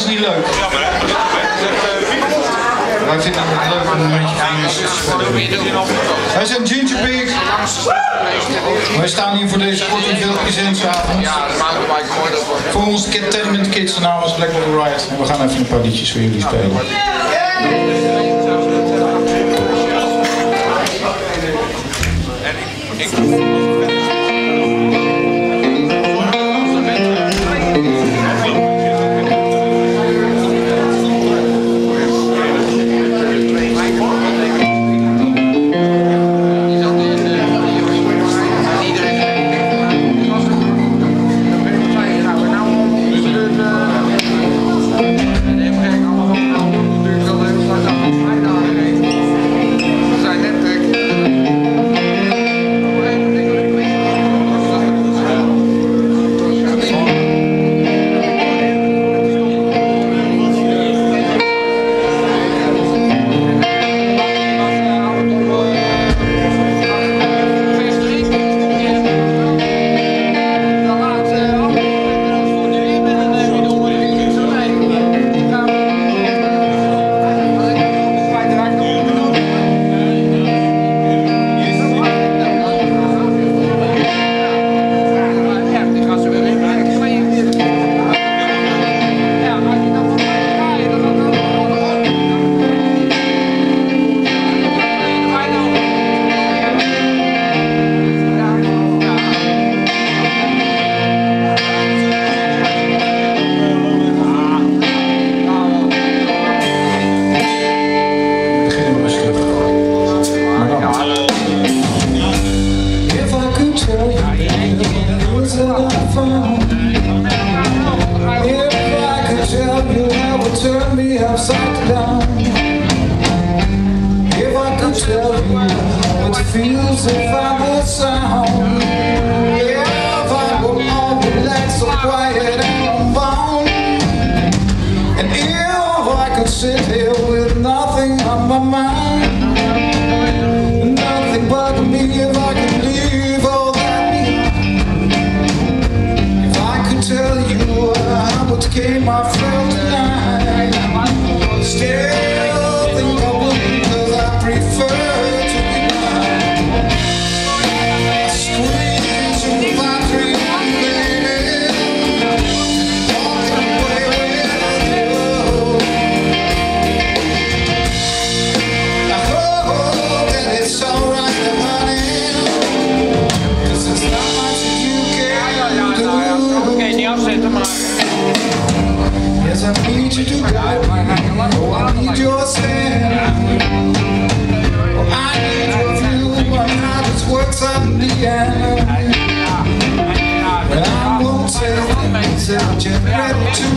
is niet leuk. Jammer, hè? Wij vinden het leuk om een beetje van te spelen. Wij zijn Gingerbeek. Wij staan hier voor deze korte filmpjes in s'avonds. Voor ons Entertainment Kids en is Black Little Riot. En we gaan even een paar liedjes voor jullie spelen. Indiana. And I won't say tell things that are to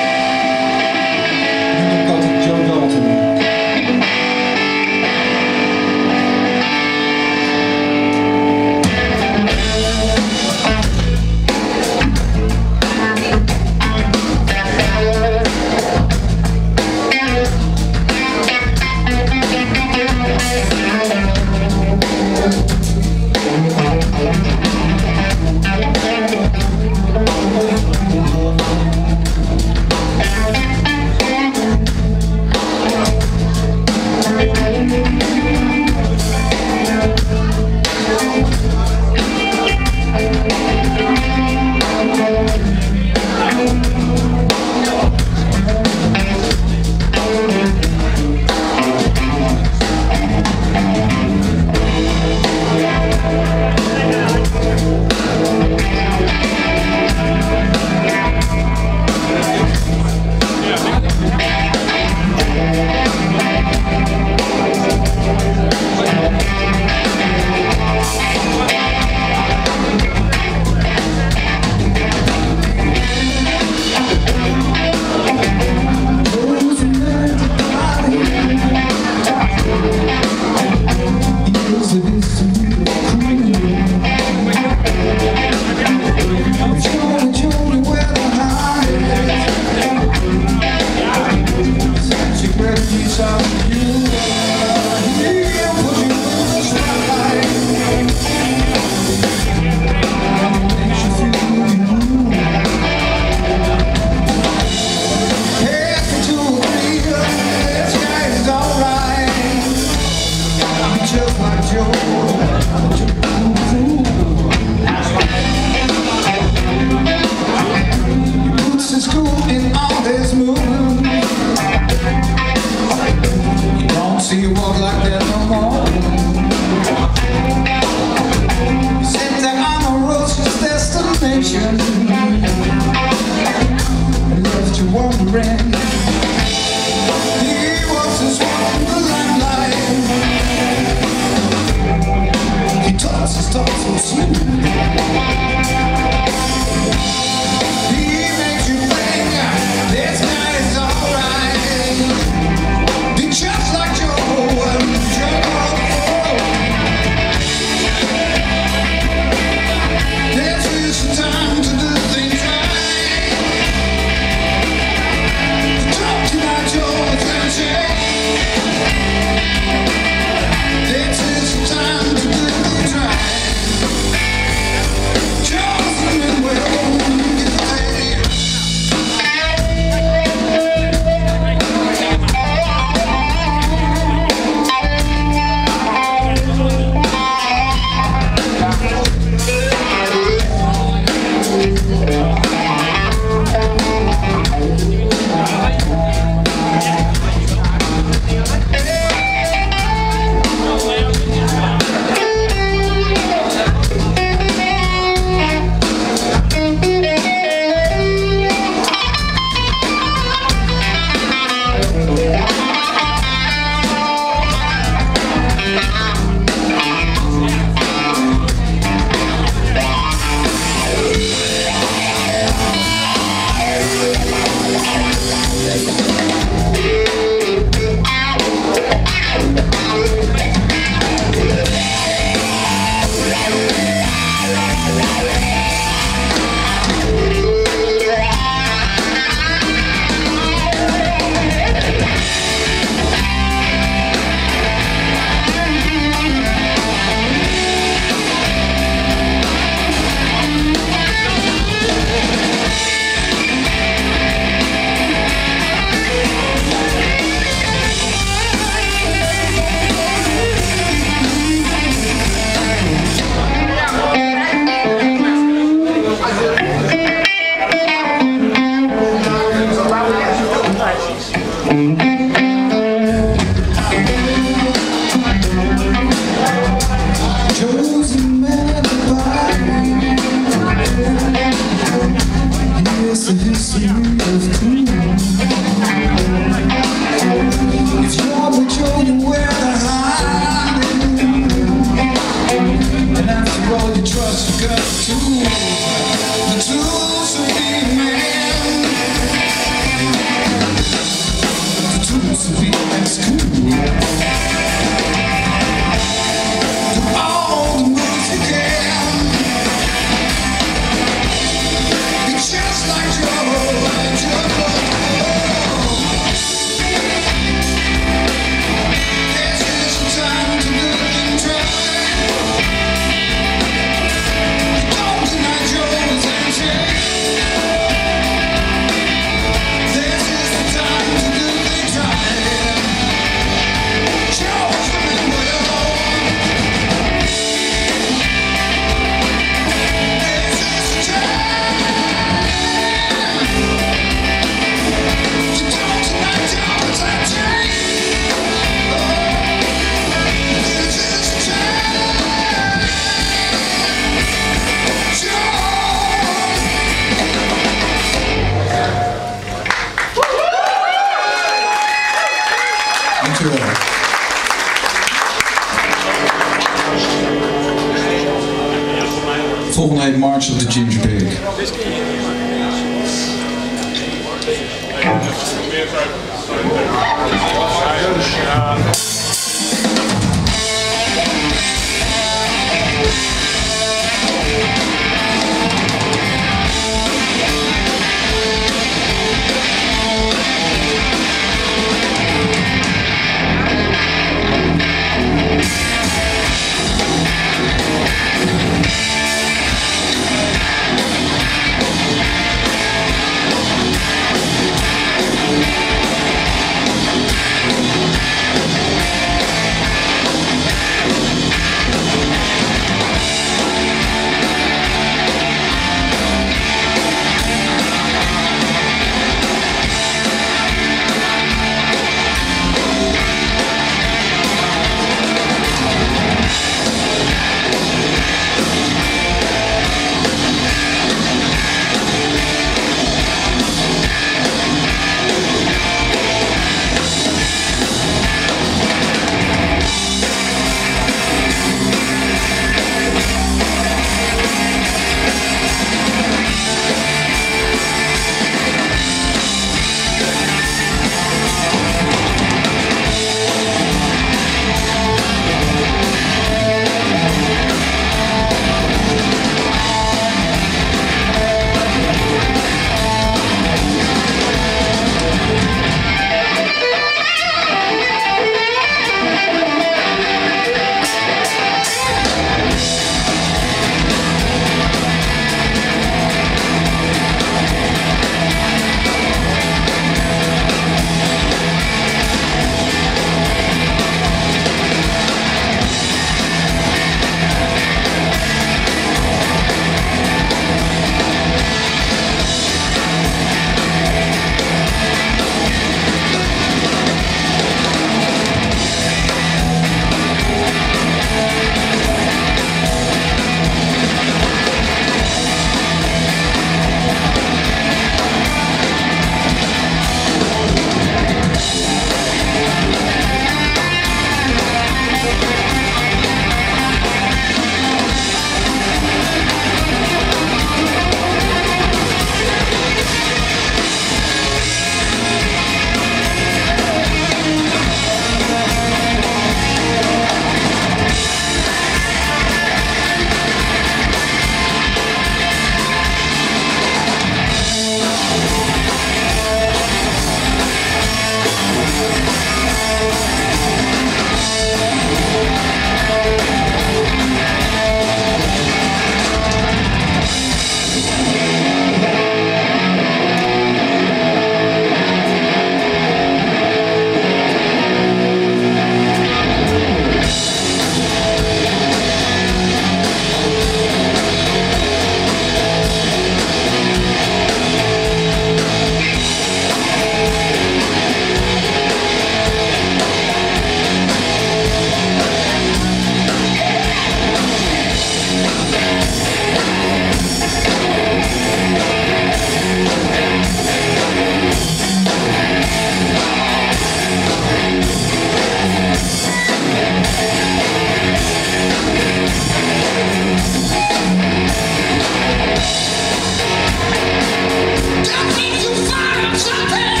Don't keep you fired, something!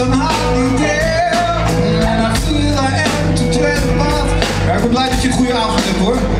ik ben blij dat je een goede avond hebt hoor.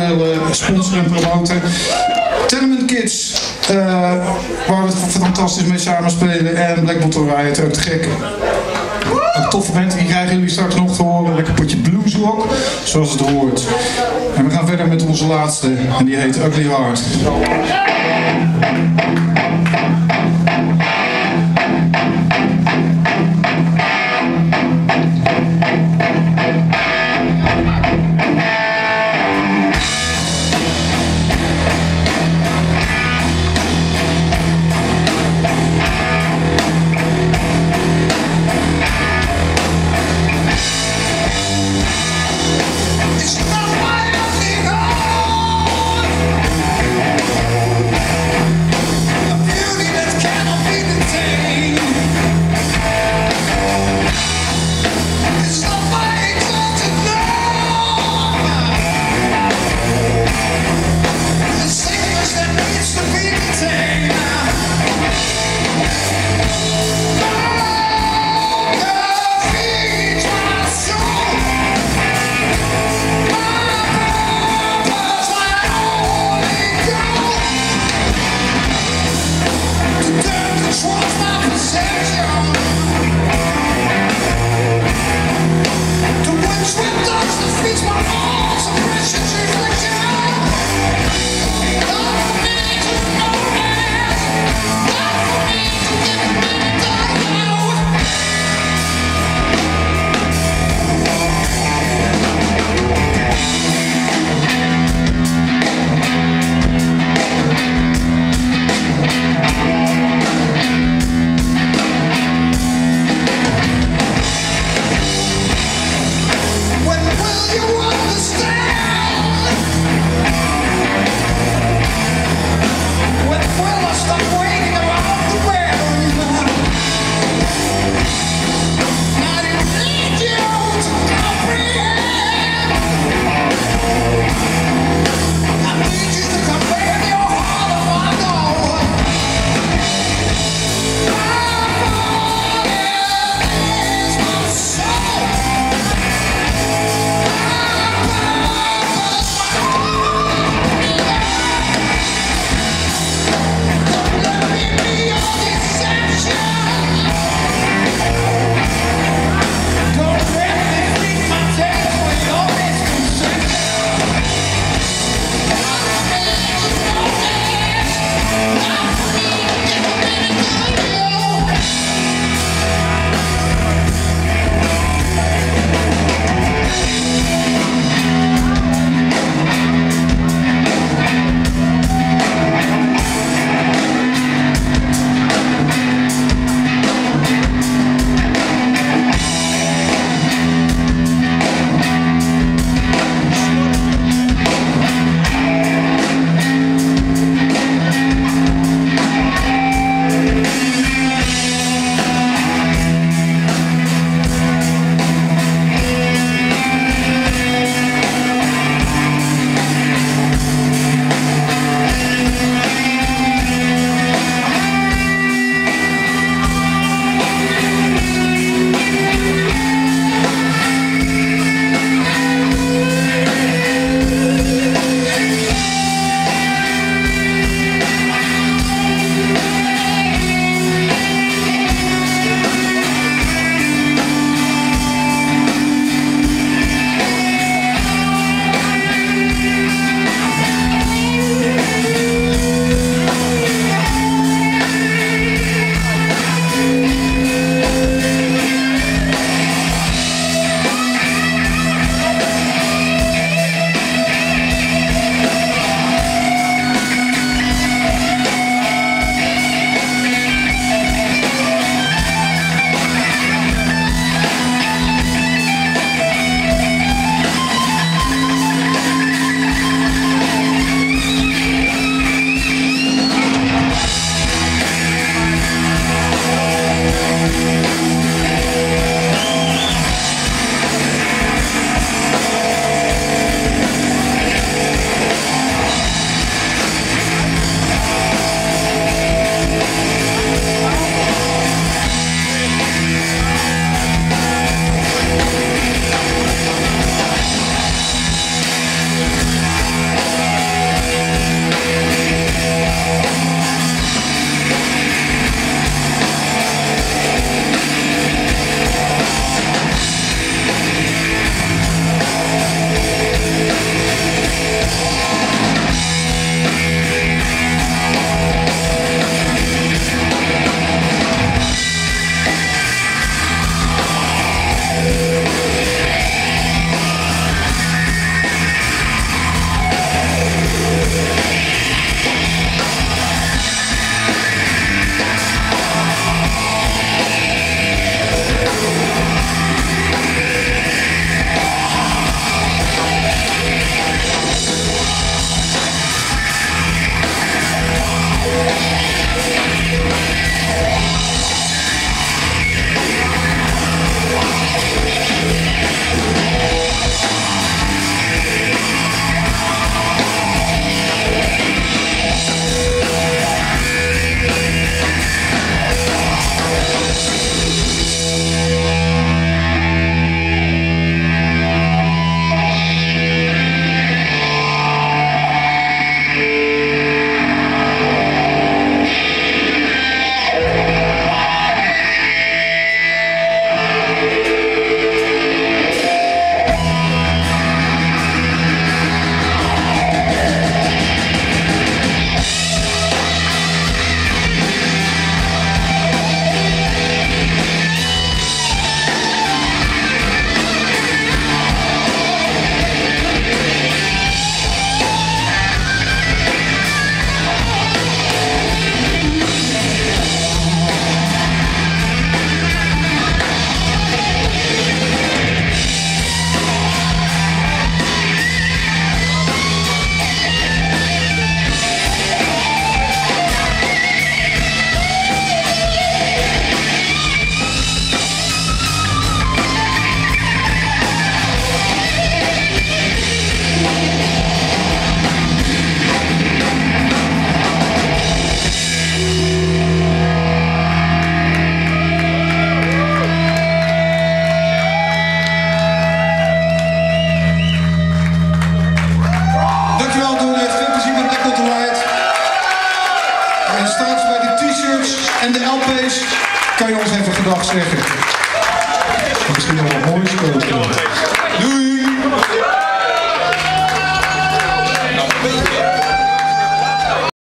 Ze dit hebben willen sponsoren en promoten. Tenement Kids, eh, waar we het fantastisch mee samenspelen. En Black Bottle Riot, ook te gek. Een toffe band, die krijgen jullie straks nog te horen. Lekker potje bluesrock, zoals het hoort. En we gaan verder met onze laatste, en die heet Ugly Heart.